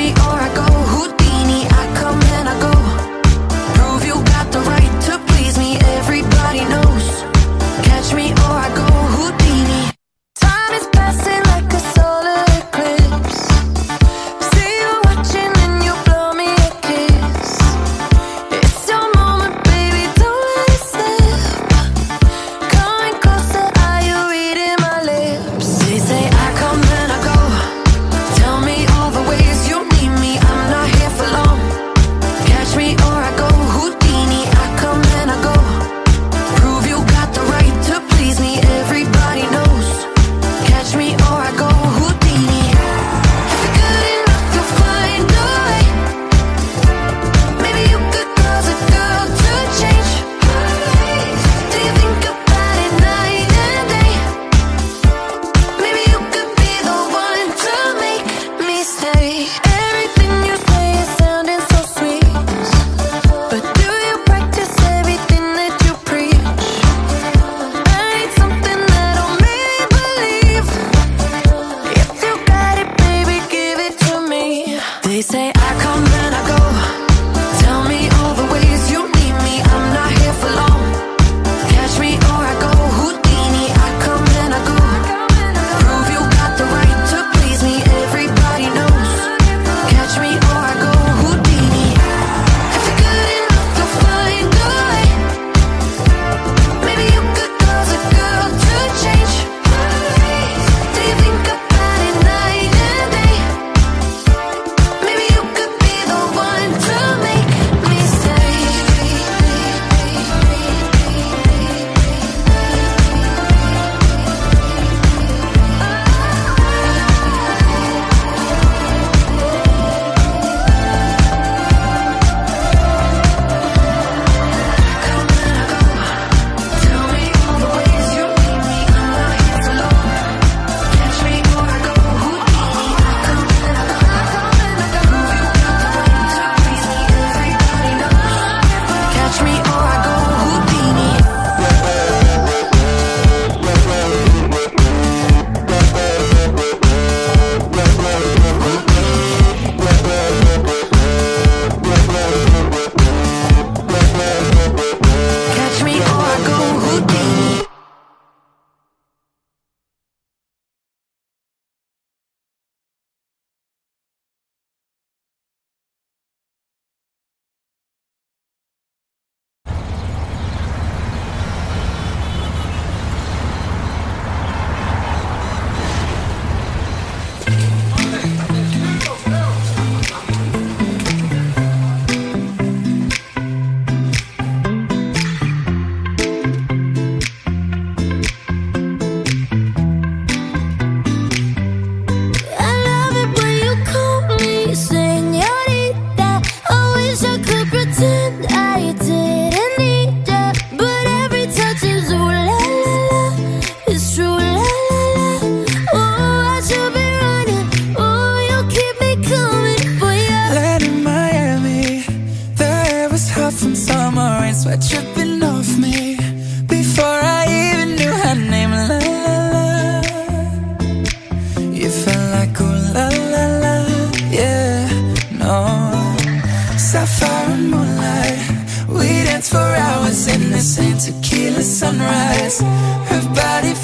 we are I come back. sapphire and moonlight. We danced for hours in the same tequila sunrise. Her body